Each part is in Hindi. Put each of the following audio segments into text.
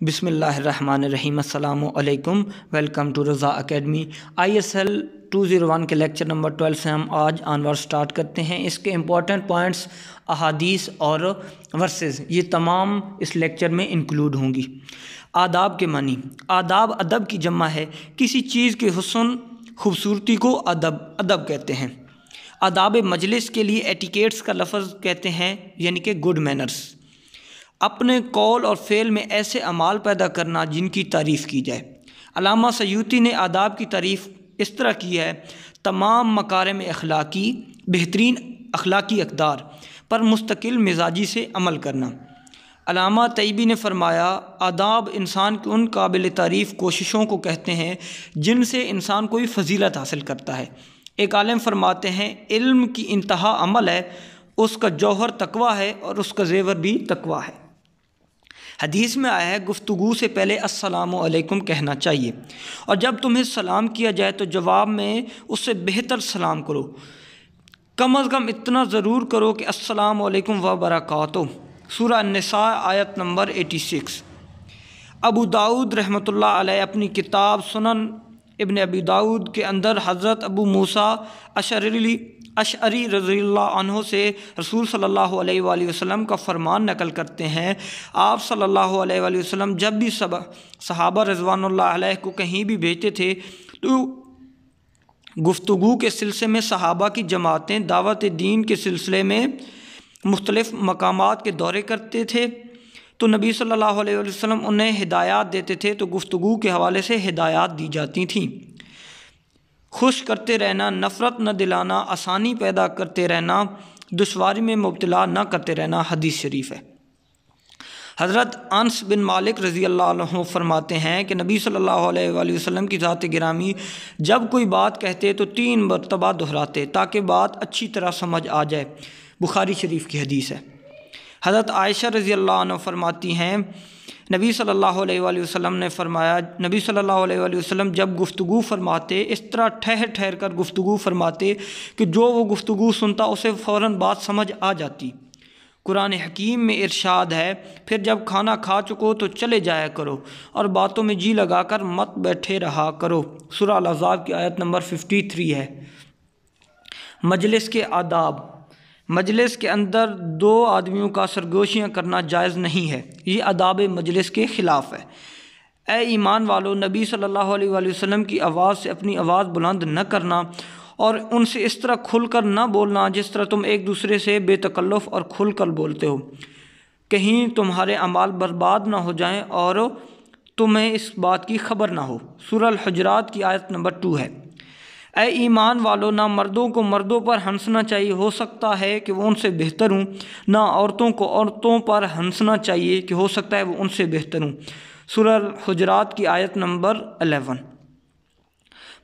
बिसमीम अल्लाम welcome to Raza academy. I S L two zero one के लेक्चर नंबर ट्वेल्व से हम आज आनवर स्टार्ट करते हैं। इसके इंपॉर्टेंट पॉइंट्स, अहादीस और वर्सेस, ये तमाम इस लेक्चर में इंक्लूड होंगी। आदाब के मानी, आदाब अदब की जमा है। किसी चीज़ के हसन, खूबसूरती को अदब अदब कहते हैं। आदाब मजलिस के लिए एटिकेट्स का लफ्ज़ कहते हैं, यानी कि गुड मैनर्स। अपने कौल और फ़ेल में ऐसे अमाल पैदा करना जिनकी तारीफ़ की जाए। अलामा सयूती ने आदाब की तारीफ़ इस तरह की है, तमाम मकार में अखलाक़ी, बेहतरीन अखलाक़ी अकदार पर मुस्तकिल मिजाजी से अमल करना। अलामा तयबी ने फरमाया, आदाब इंसान की उन काबिल तारीफ़ कोशिशों को कहते हैं जिनसे इंसान कोई फजीलत हासिल करता है। एक आलम फरमाते हैं, इल्म की इंतहा अमल है, उसका जौहर तकवा है और उसका जेवर भी तकवा है। हदीस में आया है गुफ्तु से पहले असलकुम कहना चाहिए। और जब तुम्हें सलाम किया जाए तो जवाब में उससे बेहतर सलाम करो। कम अज़ कम इतना ज़रूर करो कि असलकम व बरक़ात नसा आयत number eighty six. Abu Dawood रहमतुल्लाह अलैह अपनी किताब सुनन इब्न अबी दाऊद के अंदर हज़रत अबू मूसा अशरली अशरी रज़ी से रसूल सल्लल्लाहु अलैहि वसल्लम का फ़रमान नकल करते हैं। आप सल्लल्लाहु अलैहि वसल्लम जब भी सब सहाबा रज़वान को कहीं भी भेजते थे तो गुफ्तु के सिलसिले में सहाबा की जमातें, दावत दीन के सिलसिले में मुख्तलिफ़ मकाम के दौरे करते थे। तो नबी सल्लल्लाहु अलैहि वसल्लम उन्हें हिदायत देते थे तो गुफ्तु के हवाले से हिदायत दी जाती थीं। खुश करते रहना, नफ़रत न दिलाना, आसानी पैदा करते रहना दुशारी में मुबतला न करते रहना हदीस शरीफ है। हज़रत अनस बिन मालिक रज़ी अल्लाह फरमाते हैं कि नबी सल्लल्लाहु अलैहि वसल्लम की ज़ात गिरामी जब कोई बात कहते तो तीन मरतबा दोहराते ताकि बात अच्छी तरह समझ आ जाए। बुखारी शरीफ की हदीस है। हज़रत आयशा रज़ी अल्लाह फरमाती हैं नबी सल्लल्लाहु अलैहि वसल्लम ने फरमाया, नबी सल्लल्लाहु अलैहि वसल्लम जब गुफ्तु फरमाते, इस तरह ठहर ठहर कर गुफ्तु फरमाते कि जो वो गुफ्तु सुनता, उसे फ़ौर बात समझ आ जाती। कुरान हकीम में इरशाद है, फिर जब खाना खा चुको तो चले जाया करो और बातों में जी लगाकर मत बैठे रहा करो। सुरा की आयत नंबर फिफ्टी थ्री है। मजलिस के आदाब। मजलिस के अंदर दो आदमियों का सरगोशियाँ करना जायज़ नहीं है। ये अदाब मजलिस के ख़िलाफ़ है। ए ईमान वालों, नबी सल्लल्लाहु अलैहि वसल्लम की आवाज़ से अपनी आवाज़ बुलंद न करना और उनसे इस तरह खुल कर न बोलना जिस तरह तुम एक दूसरे से बेतकल्लुफ़ और खुल कर बोलते हो। कहीं तुम्हारे अमाल बर्बाद ना हो जाएँ और तुम्हें इस बात की खबर ना हो। सुरल हजरात की आयत नंबर टू है। ए ईमान वालों, ना मर्दों को मर्दों पर हंसना चाहिए। हो सकता है कि वो उनसे बेहतर हूँ, ना औरतों को औरतों पर हंसना चाहिए कि हो सकता है वो उनसे बेहतर हूँ। सुरल हजरात की आयत नंबर अलेवन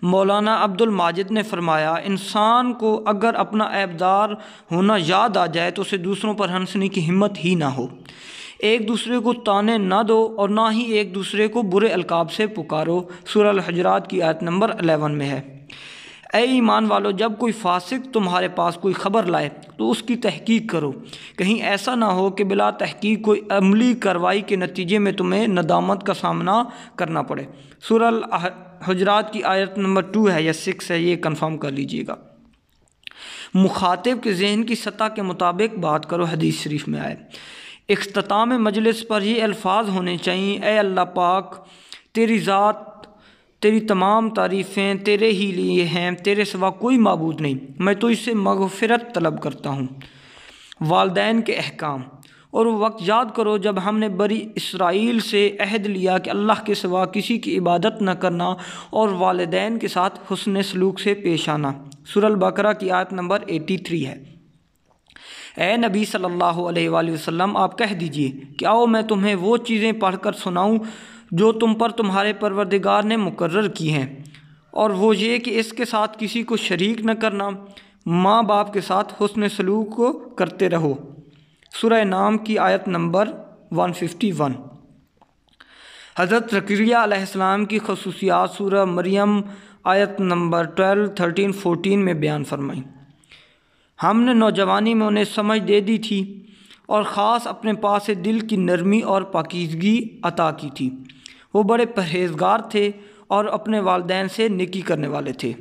मौलाना अब्दुल माजिद ने फरमाया, इंसान को अगर अपना ऐबदार होना याद आ जाए तो उसे दूसरों पर हंसने की हिम्मत ही ना हो। एक दूसरे को ताने ना दो और ना ही एक दूसरे को बुरे अलकाब से पुकारो। सुरल हजरात की आयत नंबर अलेवन में है। ए ईमान वालो, जब कोई फासिक तुम्हारे पास कोई ख़बर लाए तो उसकी तहकीक करो। कहीं ऐसा ना हो कि बिला तहकीक कोई अमली कार्रवाई के नतीजे में तुम्हें नदामत का सामना करना पड़े। सुरल हजरात की आयत नंबर टू है, या सिक्स है, ये कंफर्म कर लीजिएगा। मुखातिब के जहन की सतह के मुताबिक बात करो, हदीस शरीफ में आए। अख्ताम मजलिस पर ये अल्फाज होने चाहिए ए अल्लाह पाक, तेरी ज़ात तेरी तमाम तारीफ़ें तेरे ही लिए हैं, तेरे सिवा कोई मबूद नहीं। मैं तो इससे मगफ़रत तलब करता हूँ। वालदेन के अहकाम। और वो वक्त याद करो जब हमने बड़ी इसराइल से अहद लिया कि अल्लाह के सिवा किसी की इबादत न करना और वालदेन के साथ हुसन सलूक से पेश आना। सुरल बकरा की आयत नंबर एटी थ्री है। ए नबी सल्लल्लाहु अलैहि वसल्लम, आप कह दीजिए कि आओ मैं तुम्हें वो चीज़ें पढ़कर सुनाऊँ जो तुम पर तुम्हारे परवरदिगार ने मुकर्र की हैं। और वो ये कि इसके साथ किसी को शरीक न करना माँ बाप के साथ हुसन सलूक को करते रहो। सुरह नाम की आयत नंबर 151 हज़रत रकरिया की खसूसियात सूर मरियम आयत नंबर 12, 13, 14 में बयान फरमाई। हमने नौजवानी में उन्हें समझ दे दी थी और ख़ास अपने पास से दिल की नरमी और पाकिजगी अता की थी। वो बड़े परहेजगार थे और अपने वालदेन से निकी करने वाले थे।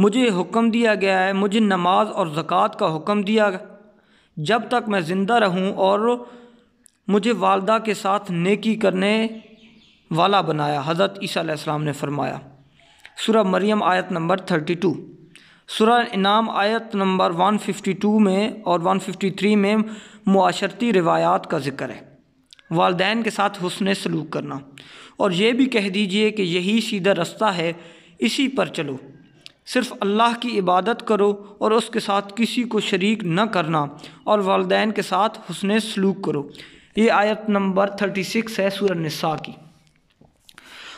मुझे हुक्म दिया गया है, मुझे नमाज़ और ज़क़़त का हुक्म दिया जब तक मैं ज़िंदा रहूँ और मुझे वालदा के साथ नेकी करने वाला बनाया, हज़रत ईसा ने फरमाया। सुरह मरियम आयत नंबर थर्टी टू। सुरह इनाम आयत नंबर वन फिफ्टी टू में और वन फिफ्टी थ्री में मुआशरती रिवायात का ज़िक्र है। वालदेन के साथ हुसन सलूक करना। और ये भी कह दीजिए कि यही सीधा रास्ता है, इसी पर चलो। सिर्फ़ अल्लाह की इबादत करो और उसके साथ किसी को शरीक न करना और वालदेन के साथ हुसन सलूक करो। ये आयत नंबर थर्टी सिक्स है सूर नसा की।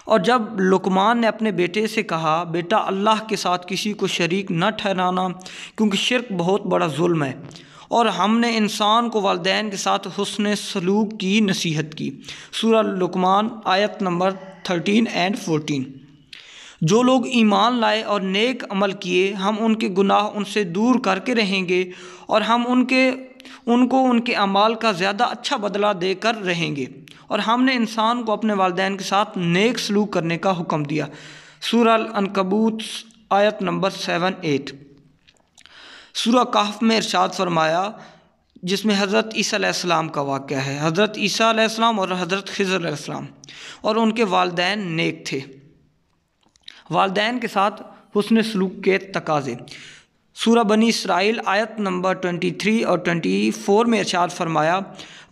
और जब लुकमान ने अपने बेटे से कहा, बेटा, अल्लाह के साथ किसी को शरीक न ठहराना, क्योंकि शिरक बहुत बड़ा जुल्म है। और हमने इंसान को वालदेन के साथ हसन सलूक की नसीहत की। सूर लुकमान, आयत नंबर थर्टीन एंड फोर्टीन जो लोग ईमान लाए और नेक अमल किए, हम उनके गुनाह उनसे दूर करके रहेंगे और हम उनके, उनको उनके अमाल का ज़्यादा अच्छा बदला देकर रहेंगे। और हमने इंसान को अपने वालदेन के साथ नेक सलूक करने का हुक्म दिया। सूरल अनकबूत आयत नंबर सेवन एट सूर काफ में इरशाद फरमाया, जिसमें हज़रत ईसा का वाक़ है। हज़रत ईसा और हज़रत खज़र और उनके वालदेन नेक थे। वालदेन के साथ हुसन सलूक के तकाजे। सूरा बनी इसराइल आयत नंबर ट्वेंटी थ्री और ट्वेंटी फोर में इरशाद फरमाया,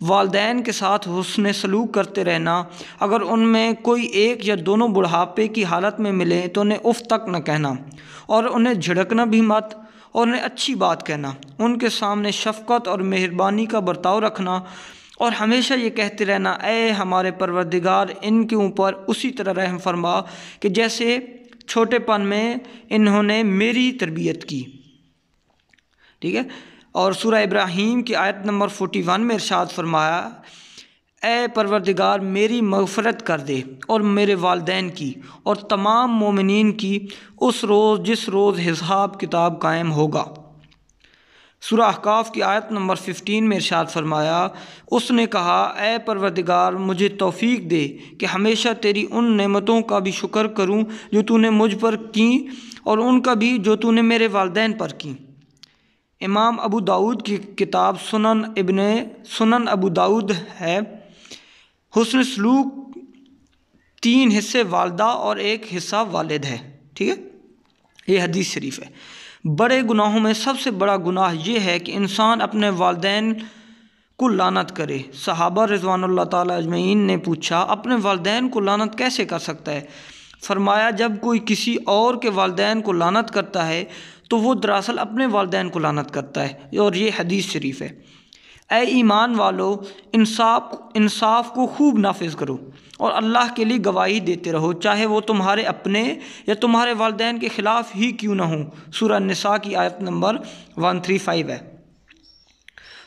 वालदेन के साथ हुसन सलूक करते रहना, अगर उनमें कोई एक या दोनों बुढ़ापे की हालत में मिले तो उन्हें उफ तक न कहना और उन्हें झिड़कना भी मत। और उन्हें अच्छी बात कहना, उनके सामने शफकत और मेहरबानी का बर्ताव रखना और हमेशा ये कहते रहना ए हमारे परवरदिगार, इनके ऊपर उसी तरह रहम फरमा कि जैसे छोटेपन में इन्होंने मेरी तरबियत की। ठीक है? और सूर्य इब्राहिम की आयत नंबर फोर्टी वन में इरशाद फरमाया ए परवरदिगार, मेरी मगफ़रत कर दे और मेरे वालदेन की और तमाम मोमिन की उस रोज़, जिस रोज़ हिसाब किताब कायम होगा। सुरह अहकाफ़ की आयत नंबर फ़िफ्टीन में इरशाद फरमाया, उसने कहा ए परवरदिगार, मुझे तोफ़ी दे कि हमेशा तेरी उन नेमतों का भी शुक्र करूँ जो तूने मुझ पर की और उनका भी जो तूने मेरे वालदेन पर की। इमाम अबू दाऊद की किताब सुनन इबन, सुनन अबू दाऊद है। हुसन सलूक तीन हिस्से वालदा और एक हिस्सा वालिद है, ठीक है? ये हदीस शरीफ है। बड़े गुनाहों में सबसे बड़ा गुनाह ये है कि इंसान अपने वालदेन को लानत करे। सहाबा रिजवान तजमैन ने पूछा, अपने वालदेन को लानत कैसे कर सकता है? फरमाया, जब कोई किसी और के वालदेन को लानत करता है तो वो दरअसल अपने वालदेन को लानत करता है। और ये हदीस शरीफ है। ए ईमान वालो, इंसाफ इंसाफ को खूब नाफिज करो और अल्लाह के लिए गवाही देते रहो, चाहे वो तुम्हारे अपने या तुम्हारे वालदेन के ख़िलाफ़ ही क्यों ना हो। सूरह निसा की आयत नंबर वन थ्री फाइव है।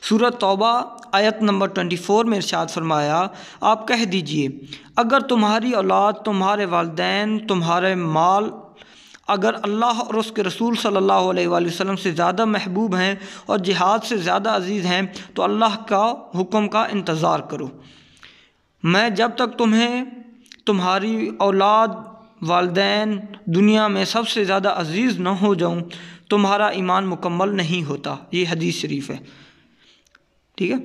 सूरत तौबा आयत नंबर ट्वेंटी फोर में इरशाद फरमाया, आप कह दीजिए, अगर तुम्हारी औलाद, तुम्हारे वालदेन, तुम्हारे माल अगर अल्लाह और उसके रसूल सल्लल्लाहु अलैहि वसल्लम से ज़्यादा महबूब हैं और जिहाद से ज़्यादा अज़ीज़ हैं तो अल्लाह का हुक्म का इंतज़ार करो। मैं जब तक तुम्हें तुम्हारी औलाद, वालदेन, दुनिया में सबसे ज़्यादा अज़ीज़ न हो जाऊँ, तुम्हारा ईमान मुकम्मल नहीं होता। ये हदीस शरीफ है। ठीक है?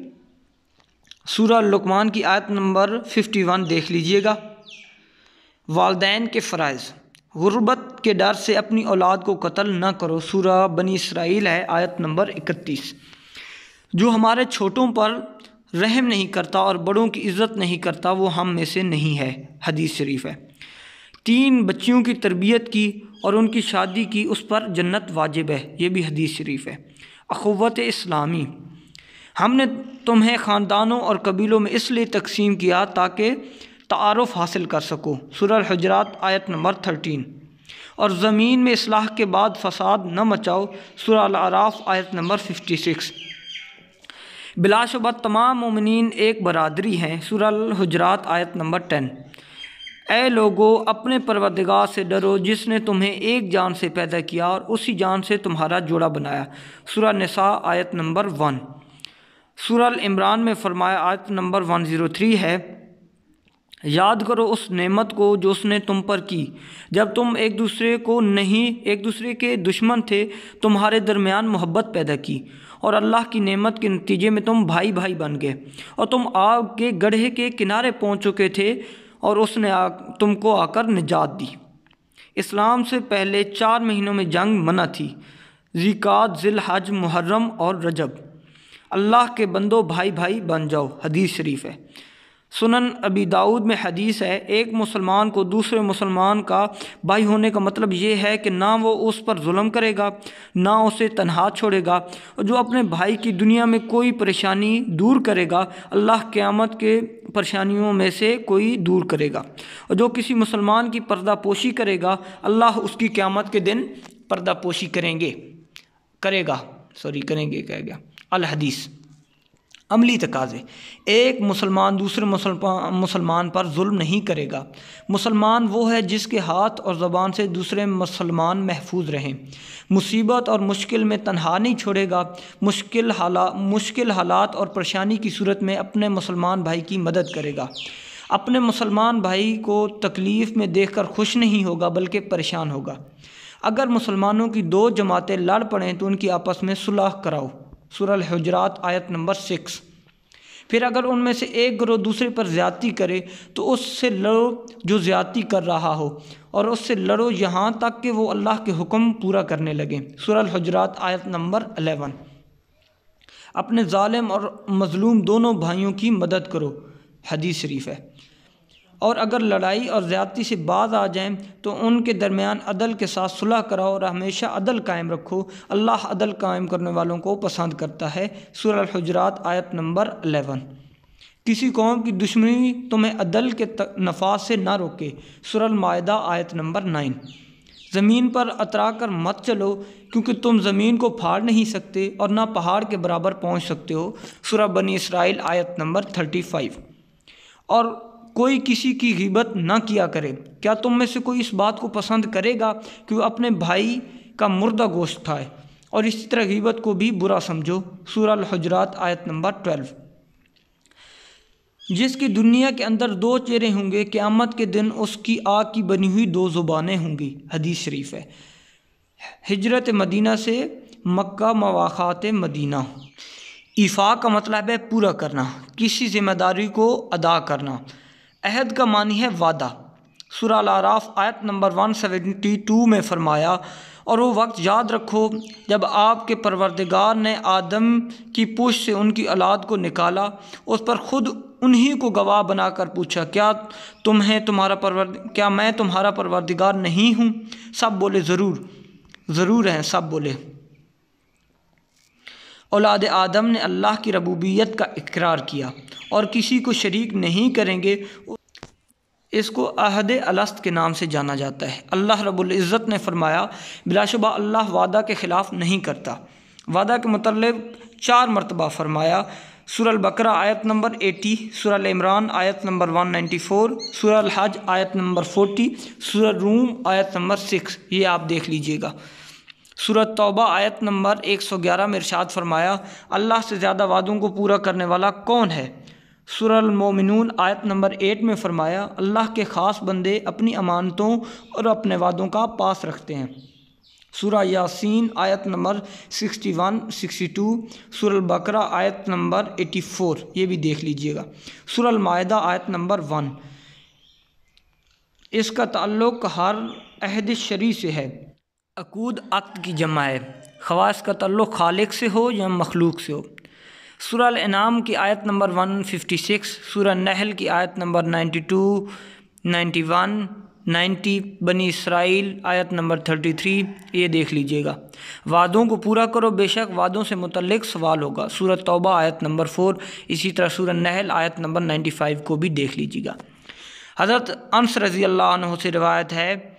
सूरा लुकमान की आयत नंबर फिफ्टी वन देख लीजिएगा। वालदेन के फ़रज़ गुर्बत के डर से अपनी औलाद को कत्ल न करो। सूरा बनी इसराइल है, आयत नंबर इकतीस। जो हमारे छोटों पर रहम नहीं करता और बड़ों की इज़्ज़त नहीं करता, वो हम में से नहीं है, हदीस शरीफ है। तीन बच्चियों की तरबियत की और उनकी शादी की, उस पर जन्नत वाजिब है, ये भी हदीस शरीफ है। अखवत इस्लामी। हमने तुम्हें ख़ानदानों और कबीलों में इसलिए तकसीम किया ताकि तारफ़ हासिल कर सको। सुरल हजरात आयत नंबर थर्टीन। और ज़मीन में असलाह के बाद फसाद न मचाओ सुरल आराफ आयत नंबर फिफ्टी सिक्स बिलाशुबा तमाम ममिन एक बरदरी हैं सुरल हजरात आयत नंबर टेन। ए लोगो, अपने परवरदिगार से डरो, जिसने तुम्हें एक जान से पैदा किया और उसी जान से तुम्हारा जोड़ा बनाया। सुरा नसा, आयत नंबर वन। सूरल इमरान में फरमाया, आयत नंबर वन ज़ीरो थ्री है याद करो उस नेमत को जो उसने तुम पर की। जब तुम एक दूसरे को नहीं एक दूसरे के दुश्मन थे तुम्हारे दरमियान मोहब्बत पैदा की और अल्लाह की नेमत के नतीजे में तुम भाई भाई बन गए और तुम आग के गढ़े के किनारे पहुँच चुके थे और उसने आ, तुमको आकर निजात दी। इस्लाम से पहले चार महीनों में जंग मना थी ज़िकात ज़िल हज मुहर्रम और रजब। अल्लाह के बंदो भाई भाई बन जाओ हदीस शरीफ है। सुनन अबी दाऊद में हदीस है, एक मुसलमान को दूसरे मुसलमान का भाई होने का मतलब ये है कि ना वो उस पर जुल्म करेगा, ना उसे तनहा छोड़ेगा और जो अपने भाई की दुनिया में कोई परेशानी दूर करेगा, अल्लाह क़यामत के परेशानियों में से कोई दूर करेगा। और जो किसी मुसलमान की पर्दा पोशी करेगा, अल्लाह उसकी क़यामत के दिन पर्दा पोशी करेंगे, करेगा सॉरी करेंगे, कह गया। अल हदीस अमली तकाज़े। एक मुसलमान दूसरे मुसलमान मुसलमान पर जुल्म नहीं करेगा। मुसलमान वो है जिसके हाथ और ज़बान से दूसरे मुसलमान महफूज रहें। मुसीबत और मुश्किल में तनहा नहीं छोड़ेगा। मुश्किल हाला, मुश्किल हालात और परेशानी की सूरत में अपने मुसलमान भाई की मदद करेगा। अपने मुसलमान भाई को तकलीफ़ में देख कर खुश नहीं होगा, बल्कि परेशान होगा। अगर मुसलमानों की दो जमातें लड़ पड़ें तो उनकी आपस में सुलह कराओ। सुरल हजरात आयत नंबर सिक्स फिर अगर उनमें से एक ग्रोह दूसरे पर ज़्यादती करे तो उससे लड़ो जो ज़्यादती कर रहा हो, और उससे लड़ो यहाँ तक कि वो अल्लाह के हुक्म पूरा करने लगे। सुरल हजरात आयत नंबर अलेवन अपने ालिम और मज़लूम दोनों भाइयों की मदद करो, हदीस शरीफ है। और अगर लड़ाई और ज़्यादती से बाज आ जाएँ तो उनके दरमियान अदल के साथ सुलह कराओ और हमेशा अदल कायम रखो। अल्लाह अदल कायम करने वालों को पसंद करता है। सूर हजरात आयत नंबर अलेवन किसी कौम की दुश्मनी तुम्हें अदल के नफाज से ना रोके। सुरल मायदा आयत नंबर नाइन ज़मीन पर अतरा कर मत चलो, क्योंकि तुम ज़मीन को फाड़ नहीं सकते और ना पहाड़ के बराबर पहुँच सकते हो। सुरह बनी इसराइल, आयत नंबर थर्टी फाइव। और कोई किसी की गिबत ना किया करे। क्या तुम में से कोई इस बात को पसंद करेगा कि वह अपने भाई का मुर्दा गोश्त खाए? और इसी तरह गिबत को भी बुरा समझो। सूरह हजरात आयत नंबर ट्वेल्व जिसकी दुनिया के अंदर दो चेहरे होंगे, क़्यामत के दिन उसकी आग की बनी हुई दो ज़ुबानें होंगी। हदीस शरीफ है। हिजरत मदीना से मक्का, मवाख़ात मदीना। ईफा का मतलब है पूरा करना। किसी ज़िम्मेदारी को अदा करना। अहद का मानी है वादा। सुराल आराफ आयत नंबर वन सेवेंटी टू में फ़रमाया, और वो वक्त याद रखो जब आपके परवरदिगार ने आदम की पुश से उनकी औलाद को निकाला, उस पर ख़ुद उन्हीं को गवाह बनाकर पूछा, क्या तुम्हें तुम्हारा परवर, क्या मैं तुम्हारा परवरदिगार नहीं हूँ? सब बोले, ज़रूर ज़रूर हैं, सब बोले। औलाद आदम ने अल्लाह की रबूबियत का इकरार किया और किसी को शरीक नहीं करेंगे, इसको अहद अलस्त के नाम से जाना जाता है। अल्लाह रब्बुल इज़्ज़त ने फरमाया, बिलाशुबा अल्लाह वादा के ख़िलाफ़ नहीं करता। वादा के मतलब चार मरतबा फरमाया सुरल बकरा आयत नंबर एटी सुरल इमरान आयत नंबर वन नाइन्टी फोर सुरल हज आयत नंबर फोर्टी सुरल रूम आयत नंबर सिक्स ये आप देख लीजिएगा। सूरत तौबा, आयत नंबर एक सौ ग्यारह में इरशाद फरमाया, अल्लाह से ज़्यादा वादों को पूरा करने वाला कौन है? सुरलमोमिनून आयत नंबर एट में फ़रमाया, अल्लाह के ख़ास बंदे अपनी अमानतों और अपने वादों का पास रखते हैं। सूरा यासीन, आयत number sixty one sixty two सुरल बकरा आयत नंबर एटी फोर ये भी देख लीजिएगा। सुरल मायदा आयत नंबर वन इसका ताल्लुक़ हर अहद शरी से है। अकूद अक्त की जमाए ख़वास का ताल्लुक़ खालिक से हो या मखलूक से हो। सूरह इनाम की आयत नंबर 156 सूरह नहल की आयत नंबर 92 91 90 बनी इसराइल आयत नंबर 33 ये देख लीजिएगा। वादों को पूरा करो, बेशक वादों से मुतलक सवाल होगा। सूरत तौबा आयत नंबर फोर इसी तरह सूरह नहल आयत नंबर 95 को भी देख लीजिएगा। हज़रत अंस रज़ी अल्लाह से रवायत है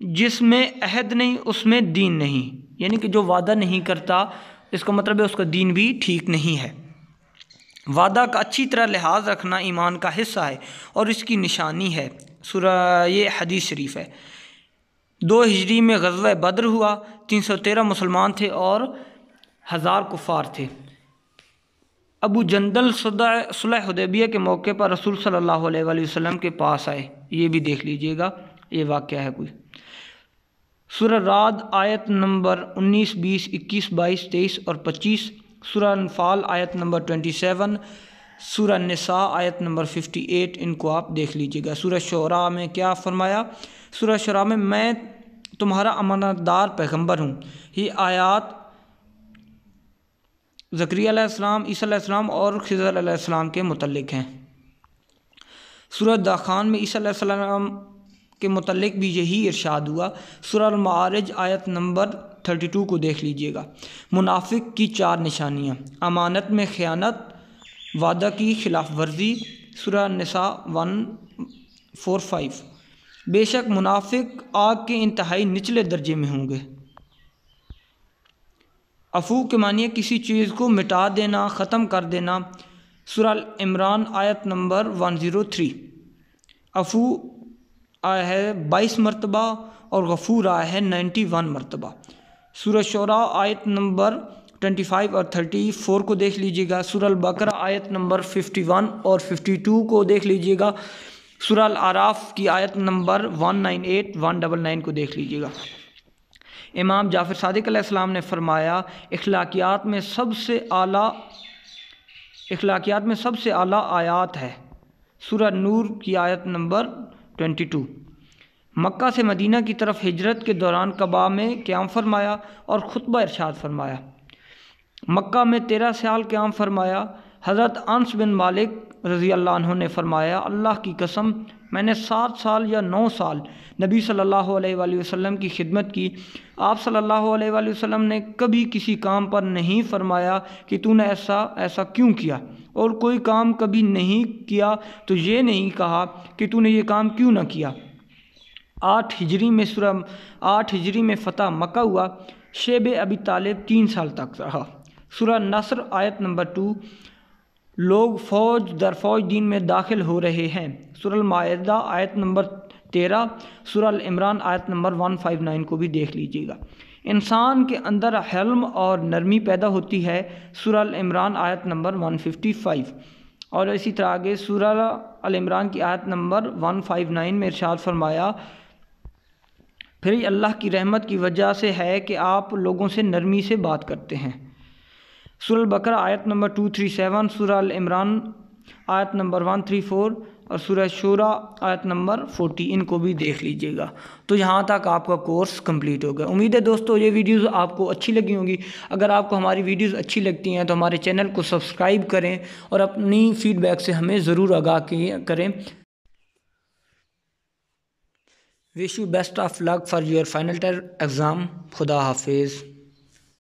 जिसमें अहद नहीं, उसमें दीन नहीं। यानी कि जो वादा नहीं करता, इसका मतलब है उसका दीन भी ठीक नहीं है। वादा का अच्छी तरह लिहाज रखना ईमान का हिस्सा है और इसकी निशानी है। सुरा ये हदीस शरीफ है। दो हिजरी में गजवा बद्र हुआ, तीन सौ तेरह मुसलमान थे और हज़ार कुफ़ार थे। अबू जंदल सुलह हदैबिया के मौके पर रसूल सल्लल्लाहु अलैहि वसल्लम के पास आए। ये भी देख लीजिएगा, ये वाक़ है कोई। सुर राद आयत नंबर 19, 20, 21, 22, 23 और 25 सुर अनफाल आयत नंबर 27 सूरह निसा आयत नंबर 58 इनको आप देख लीजिएगा। सूरह शरा में क्या फरमाया? सूरह शरा में मैं तुम्हारा अमानतदार पैगंबर हूँ। ये आयात ज़करियाम ईसीम और खज़र के मतलब हैं। सूरह दाखान में ईसीम के मतलब भी यही इरशाद हुआ। सूरह मारज आयत नंबर थर्टी टू को देख लीजिएगा। मुनाफिक की चार निशानियाँ। अमानत में ख़यानत, वादा की खिलाफ वर्जी सुरह नसा वन फोर फाइव। बेशक मुनाफिक आग के इंतहाई निचले दर्जे में होंगे। अफू के मानिए किसी चीज़ को मिटा देना, ख़त्म कर देना। सुरल इमरान आयत नंबर वन ज़ीरो थ्री। अफू आया है बाईस मरतबा और गफूर आया है नाइन्टी वन मरतबा। सूर शरा आयत नंबर ट्वेंटी फाइव और थर्टी फोर को देख लीजिएगा। सुरल बकर आयत नंबर फिफ्टी वन और फिफ्टी टू को देख लीजिएगा। सुरल आराफ की आयत number one nine eight, one double nine को देख लीजिएगा। इमाम जाफ़र सदक ने फरमाया अखलाकियात में सबसे आला अखलाकियात में सबसे आला आयात है। सूरह नूर की आयत नंबर ट्वेंटी टू। मक्का से मदीना की तरफ़ हिजरत के दौरान कबा में क्याम फरमाया और ख़ुतबा इरशाद फरमाया। मक्का में तेरह साल क्याम फरमाया। हज़रत अंस बिन मालिक रज़ी अल्लाह ने फरमाया, अल्लाह की कसम, मैंने सात साल या नौ साल नबी सल्लल्लाहु अलैहि वसल्लम की खिदमत की। आप सल्लल्लाहु अलैहि वसल्लम ने कभी किसी काम पर नहीं फरमाया कि तूने ऐसा ऐसा क्यों किया? और कोई काम कभी नहीं किया तो ये नहीं कहा कि तूने ये काम क्यों ना किया। आठ हिजरी में सुरम आठ हिजरी में फ़तह मक्का हुआ, शेब अबी तालिब तीन साल तक रहा। सुरह नसर आयत नंबर टू, लोग फ़ौज दर फ़ौज दीन में दाखिल हो रहे हैं। सुरल मायदा आयत नंबर तेरह सुरल इमरान आयत नंबर वन फाइव नाइन को भी देख लीजिएगा। इंसान के अंदर हल्म और नरमी पैदा होती है। सुरल इमरान आयत नंबर वन फिफ्टी फाइव और इसी तरह आगे सुरल अल इमरान की आयत नंबर वन फाइव नाइन में इरशाद फरमाया, फिर अल्लाह की रहमत की वजह से है कि आप लोगों से नरमी से बात करते हैं। सुरल बकरा आयत नंबर टू थ्री सेवन इमरान आयत नंबर वन थ्री फोर और सूरह शूरा, आयत नंबर फोर्टी, इनको भी देख लीजिएगा। तो यहाँ तक आपका कोर्स कंप्लीट हो गया। उम्मीद है दोस्तों, ये वीडियोस आपको अच्छी लगी होंगी। अगर आपको हमारी वीडियोस अच्छी लगती हैं तो हमारे चैनल को सब्सक्राइब करें और अपनी फीडबैक से हमें ज़रूर आगाह करें। Wish you best of luck for your final term exam खुदा हाफिज़।